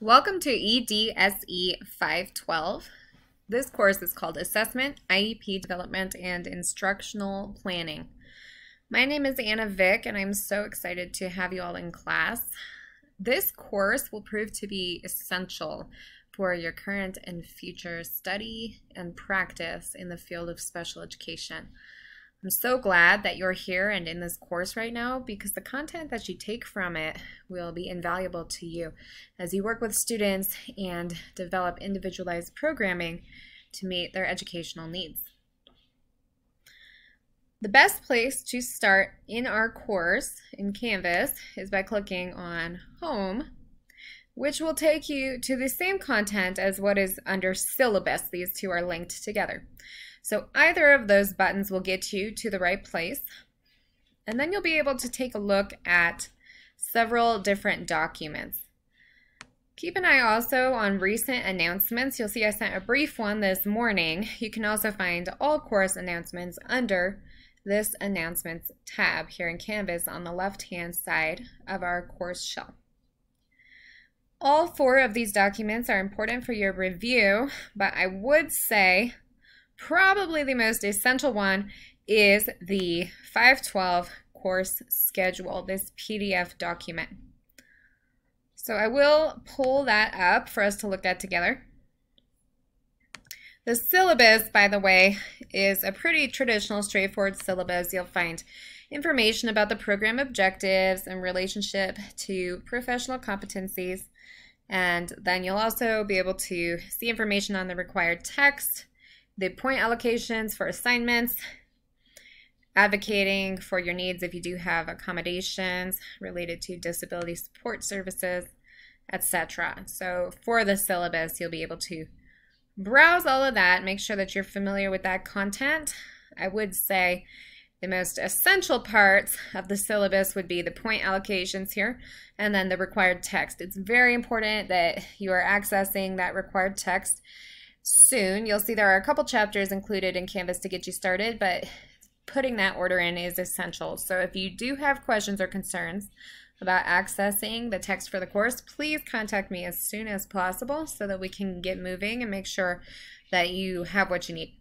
Welcome to EDSE 512. This course is called Assessment, IEP Development, and Instructional Planning. My name is Anna Vick, and I'm so excited to have you all in class. This course will prove to be essential for your current and future study and practice in the field of special education. I'm so glad that you're here and in this course right now because the content that you take from it will be invaluable to you as you work with students and develop individualized programming to meet their educational needs. The best place to start in our course in Canvas is by clicking on Home, which will take you to the same content as what is under Syllabus. These two are linked together. So either of those buttons will get you to the right place. And then you'll be able to take a look at several different documents. Keep an eye also on recent announcements. You'll see I sent a brief one this morning. You can also find all course announcements under this announcements tab here in Canvas on the left-hand side of our course shell. All four of these documents are important for your review, but I would say Probably the most essential one is the 512 course schedule, this PDF document. So I will pull that up for us to look at together. The syllabus, by the way, is a pretty traditional, straightforward syllabus. You'll find information about the program objectives and relationship to professional competencies. And then you'll also be able to see information on the required text, the point allocations for assignments, advocating for your needs if you do have accommodations related to disability support services, etc. So for the syllabus, you'll be able to browse all of that, make sure that you're familiar with that content. I would say the most essential parts of the syllabus would be the point allocations here and then the required text. It's very important that you are accessing that required text soon. You'll see there are a couple chapters included in Canvas to get you started, but putting that order in is essential. So if you do have questions or concerns about accessing the text for the course, please contact me as soon as possible so that we can get moving and make sure that you have what you need.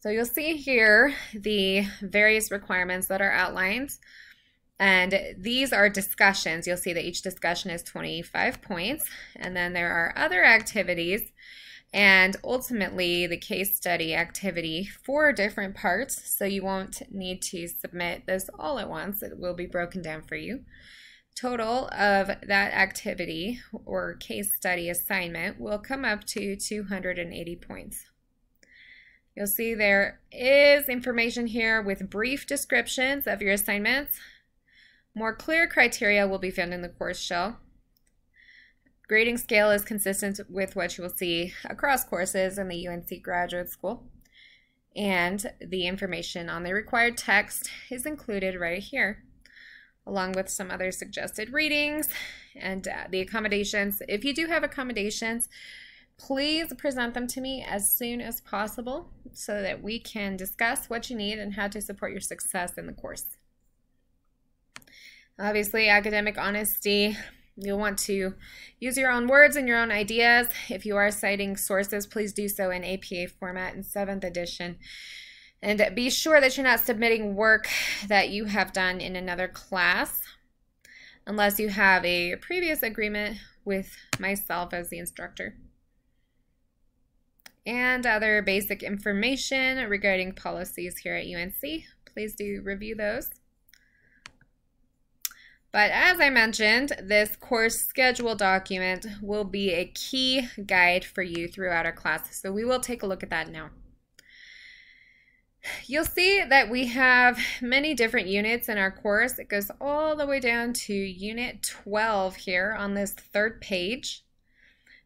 So you'll see here the various requirements that are outlined. And these are discussions. You'll see that each discussion is 25 points. And then there are other activities and ultimately the case study activity for different parts. So you won't need to submit this all at once. It will be broken down for you. Total of that activity or case study assignment will come up to 280 points. You'll see there is information here with brief descriptions of your assignments, more clear criteria will be found in the course shell. Grading scale is consistent with what you will see across courses in the UNC Graduate School. And the information on the required text is included right here, along with some other suggested readings and uh, the accommodations. If you do have accommodations, please present them to me as soon as possible so that we can discuss what you need and how to support your success in the course. Obviously, academic honesty. You'll want to use your own words and your own ideas. If you are citing sources, please do so in APA format in 7th edition. And be sure that you're not submitting work that you have done in another class unless you have a previous agreement with myself as the instructor. And other basic information regarding policies here at UNC. Please do review those. But as I mentioned, this course schedule document will be a key guide for you throughout our class. So we will take a look at that now. You'll see that we have many different units in our course. It goes all the way down to unit 12 here on this third page.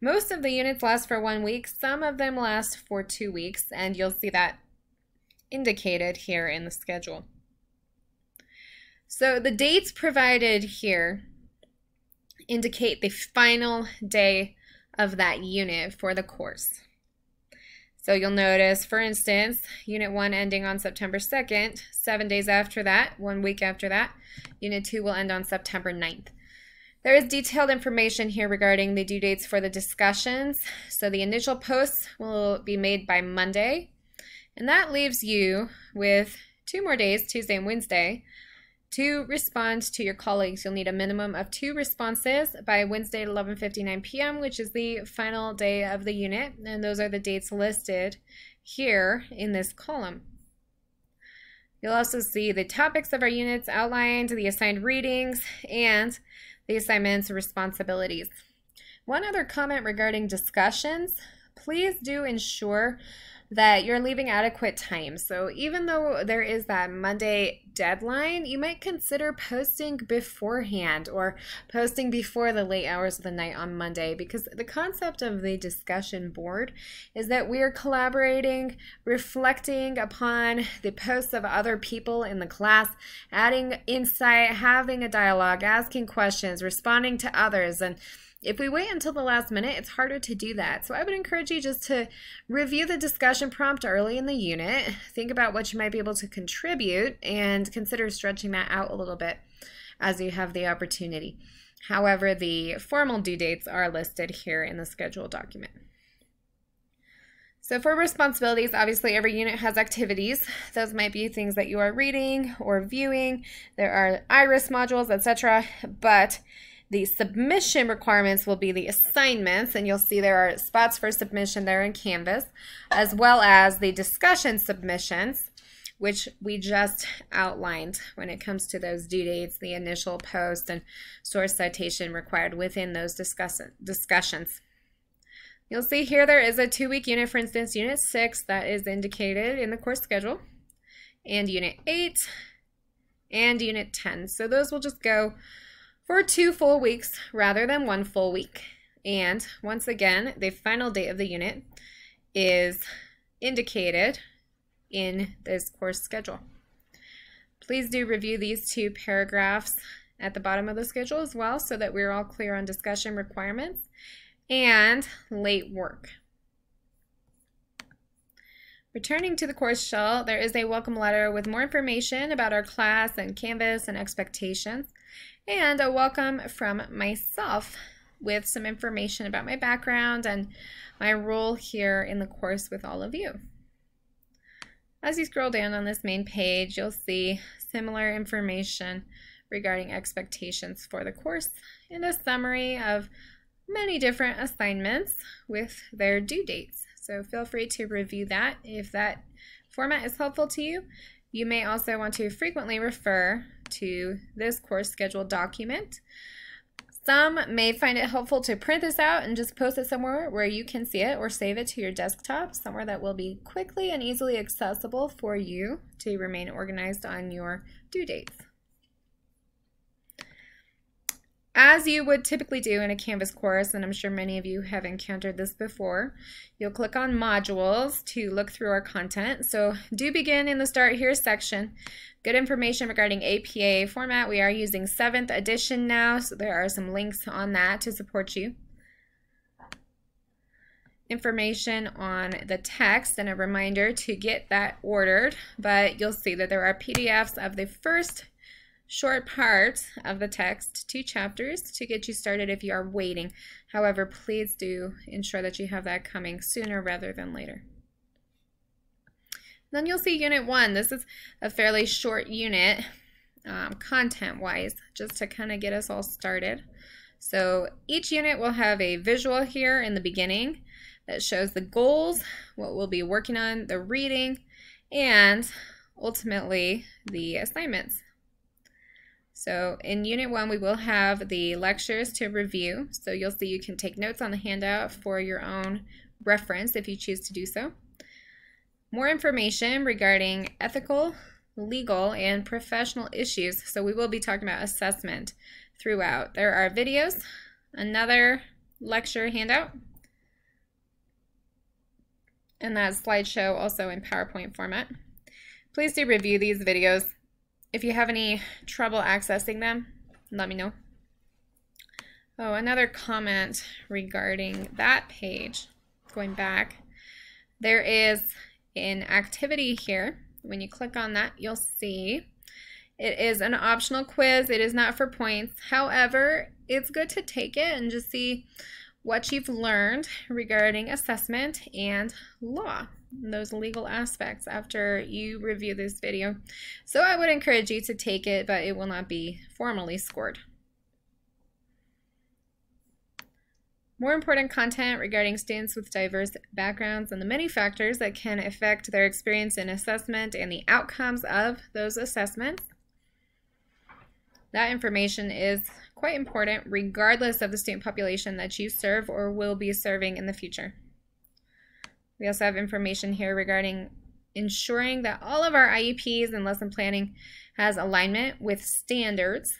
Most of the units last for one week. Some of them last for two weeks, and you'll see that indicated here in the schedule. So the dates provided here indicate the final day of that unit for the course. So you'll notice, for instance, Unit 1 ending on September 2nd, seven days after that, one week after that, Unit 2 will end on September 9th. There is detailed information here regarding the due dates for the discussions. So the initial posts will be made by Monday, and that leaves you with two more days, Tuesday and Wednesday, to respond to your colleagues. You'll need a minimum of two responses by Wednesday at 11:59 p.m., which is the final day of the unit, and those are the dates listed here in this column. You'll also see the topics of our units outlined, the assigned readings, and the assignments responsibilities. One other comment regarding discussions, please do ensure that you're leaving adequate time. So even though there is that Monday deadline, you might consider posting beforehand or posting before the late hours of the night on Monday because the concept of the discussion board is that we are collaborating, reflecting upon the posts of other people in the class, adding insight, having a dialogue, asking questions, responding to others and if we wait until the last minute, it's harder to do that. So I would encourage you just to review the discussion prompt early in the unit, think about what you might be able to contribute, and consider stretching that out a little bit as you have the opportunity. However, the formal due dates are listed here in the schedule document. So for responsibilities, obviously every unit has activities. Those might be things that you are reading or viewing. There are IRIS modules, etc. But the submission requirements will be the assignments, and you'll see there are spots for submission there in Canvas, as well as the discussion submissions, which we just outlined when it comes to those due dates, the initial post, and source citation required within those discuss discussions. You'll see here there is a two-week unit, for instance, Unit 6 that is indicated in the course schedule, and Unit 8, and Unit 10. So those will just go for two full weeks rather than one full week. And once again, the final date of the unit is indicated in this course schedule. Please do review these two paragraphs at the bottom of the schedule as well so that we're all clear on discussion requirements and late work. Returning to the course shell, there is a welcome letter with more information about our class and Canvas and expectations and a welcome from myself with some information about my background and my role here in the course with all of you. As you scroll down on this main page, you'll see similar information regarding expectations for the course and a summary of many different assignments with their due dates. So feel free to review that if that format is helpful to you. You may also want to frequently refer to this course schedule document. Some may find it helpful to print this out and just post it somewhere where you can see it or save it to your desktop, somewhere that will be quickly and easily accessible for you to remain organized on your due dates. As you would typically do in a Canvas course, and I'm sure many of you have encountered this before, you'll click on modules to look through our content. So do begin in the Start Here section. Good information regarding APA format. We are using 7th edition now, so there are some links on that to support you. Information on the text and a reminder to get that ordered, but you'll see that there are PDFs of the first short part of the text, two chapters to get you started if you are waiting. However, please do ensure that you have that coming sooner rather than later. Then you'll see Unit 1. This is a fairly short unit um, content-wise, just to kind of get us all started. So each unit will have a visual here in the beginning that shows the goals, what we'll be working on, the reading, and ultimately the assignments. So in Unit 1, we will have the lectures to review. So you'll see you can take notes on the handout for your own reference if you choose to do so. More information regarding ethical, legal, and professional issues. So we will be talking about assessment throughout. There are videos, another lecture handout, and that slideshow also in PowerPoint format. Please do review these videos if you have any trouble accessing them, let me know. Oh, another comment regarding that page, going back. There is an activity here. When you click on that, you'll see It is an optional quiz. It is not for points. However, it's good to take it and just see what you've learned regarding assessment and law, those legal aspects after you review this video. So I would encourage you to take it, but it will not be formally scored. More important content regarding students with diverse backgrounds and the many factors that can affect their experience in assessment and the outcomes of those assessments. That information is quite important regardless of the student population that you serve or will be serving in the future. We also have information here regarding ensuring that all of our IEPs and lesson planning has alignment with standards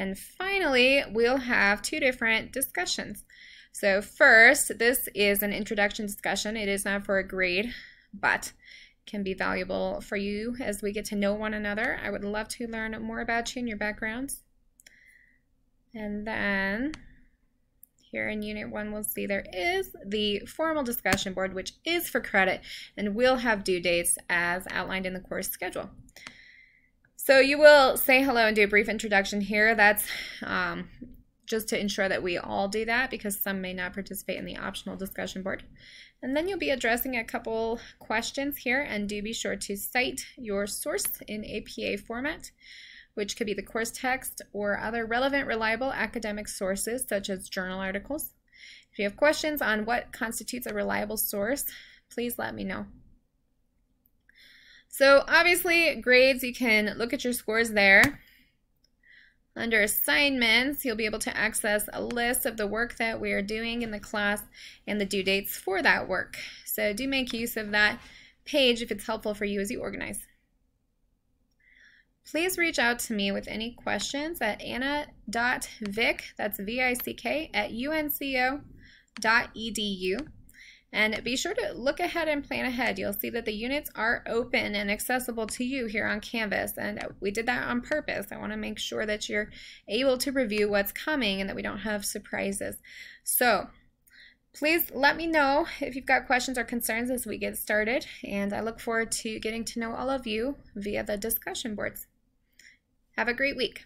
And finally, we'll have two different discussions. So first, this is an introduction discussion. It is not for a grade, but can be valuable for you as we get to know one another. I would love to learn more about you and your backgrounds. And then here in Unit 1, we'll see there is the formal discussion board, which is for credit, and will have due dates as outlined in the course schedule. So you will say hello and do a brief introduction here. That's um, just to ensure that we all do that because some may not participate in the optional discussion board. And then you'll be addressing a couple questions here and do be sure to cite your source in APA format, which could be the course text or other relevant, reliable academic sources such as journal articles. If you have questions on what constitutes a reliable source, please let me know. So obviously grades, you can look at your scores there. Under assignments, you'll be able to access a list of the work that we are doing in the class and the due dates for that work. So do make use of that page if it's helpful for you as you organize. Please reach out to me with any questions at anna.vick, that's V-I-C-K, at unco.edu. And be sure to look ahead and plan ahead. You'll see that the units are open and accessible to you here on Canvas. And we did that on purpose. I want to make sure that you're able to review what's coming and that we don't have surprises. So please let me know if you've got questions or concerns as we get started. And I look forward to getting to know all of you via the discussion boards. Have a great week.